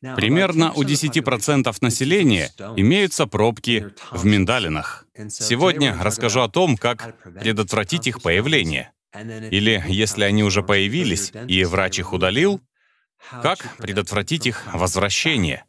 Примерно у 10% населения имеются пробки в миндалинах. Сегодня расскажу о том, как предотвратить их появление. Или, если они уже появились и врач их удалил, как предотвратить их возвращение.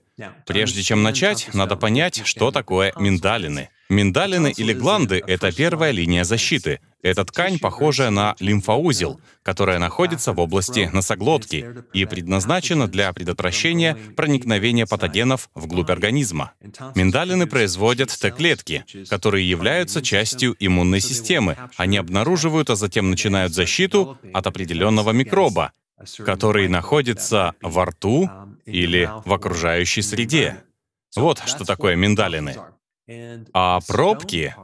Прежде чем начать, надо понять, что такое миндалины. Миндалины или гланды — это первая линия защиты. Эта ткань похожая на лимфоузел, которая находится в области носоглотки и предназначена для предотвращения проникновения патогенов вглубь организма. Миндалины производят Т-клетки, которые являются частью иммунной системы. Они обнаруживают, а затем начинают защиту от определенного микроба, который находится во рту или в окружающей среде. Вот что такое миндалины. А пробки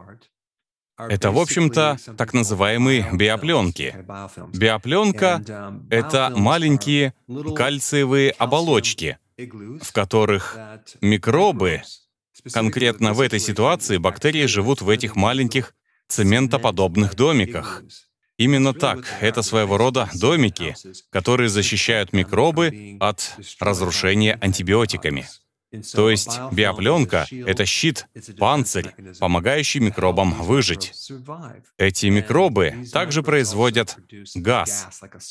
— это, в общем-то, так называемые биопленки. Биопленка — это маленькие кальциевые оболочки, в которых микробы, конкретно в этой ситуации бактерии живут в этих маленьких цементоподобных домиках. Именно так, это своего рода домики, которые защищают микробы от разрушения антибиотиками. То есть биопленка — это щит, панцирь, помогающий микробам выжить. Эти микробы также производят газ,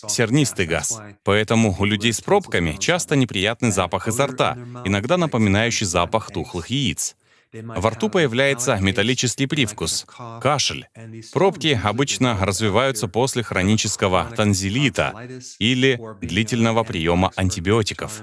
сернистый газ. Поэтому у людей с пробками часто неприятный запах изо рта, иногда напоминающий запах тухлых яиц. Во рту появляется металлический привкус, кашель. Пробки обычно развиваются после хронического танзелита или длительного приема антибиотиков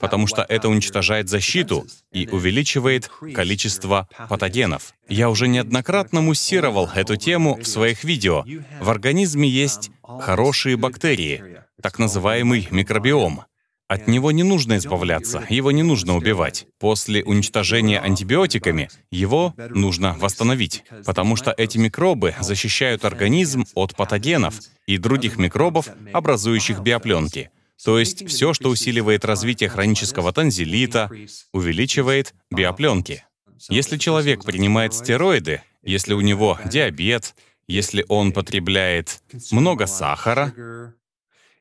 потому что это уничтожает защиту и увеличивает количество патогенов. Я уже неоднократно муссировал эту тему в своих видео. В организме есть хорошие бактерии, так называемый микробиом. От него не нужно избавляться, его не нужно убивать. После уничтожения антибиотиками его нужно восстановить, потому что эти микробы защищают организм от патогенов и других микробов, образующих биопленки. То есть все, что усиливает развитие хронического танзелита, увеличивает биопленки. Если человек принимает стероиды, если у него диабет, если он потребляет много сахара,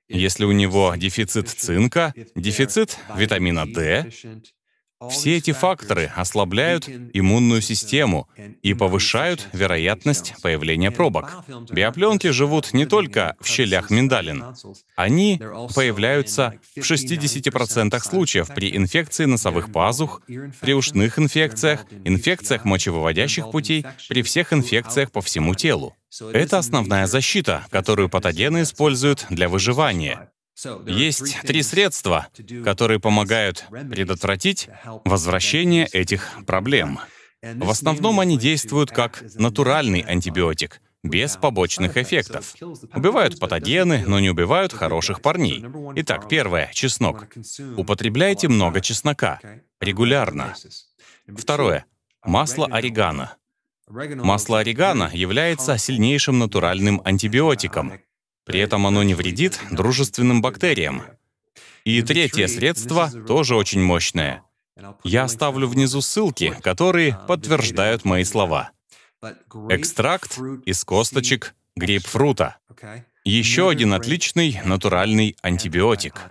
если у него дефицит цинка, дефицит витамина D, все эти факторы ослабляют иммунную систему и повышают вероятность появления пробок. Биопленки живут не только в щелях миндалин. Они появляются в 60% случаев при инфекции носовых пазух, при ушных инфекциях, инфекциях мочевыводящих путей, при всех инфекциях по всему телу. Это основная защита, которую патогены используют для выживания. Есть три средства, которые помогают предотвратить возвращение этих проблем. В основном они действуют как натуральный антибиотик, без побочных эффектов. Убивают патогены, но не убивают хороших парней. Итак, первое — чеснок. Употребляйте много чеснока. Регулярно. Второе — масло орегано. Масло орегано является сильнейшим натуральным антибиотиком, при этом оно не вредит дружественным бактериям. И третье средство тоже очень мощное. Я оставлю внизу ссылки, которые подтверждают мои слова. Экстракт из косточек грейпфрута. Еще один отличный натуральный антибиотик.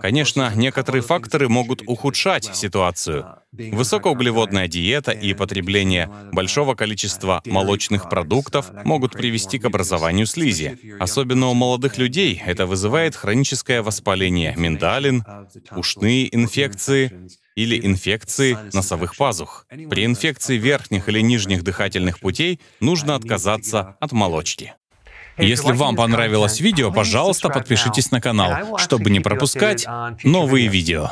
Конечно, некоторые факторы могут ухудшать ситуацию. Высокоуглеводная диета и потребление большого количества молочных продуктов могут привести к образованию слизи. Особенно у молодых людей это вызывает хроническое воспаление миндалин, ушные инфекции или инфекции носовых пазух. При инфекции верхних или нижних дыхательных путей нужно отказаться от молочки. Если вам понравилось видео, пожалуйста, подпишитесь на канал, чтобы не пропускать новые видео.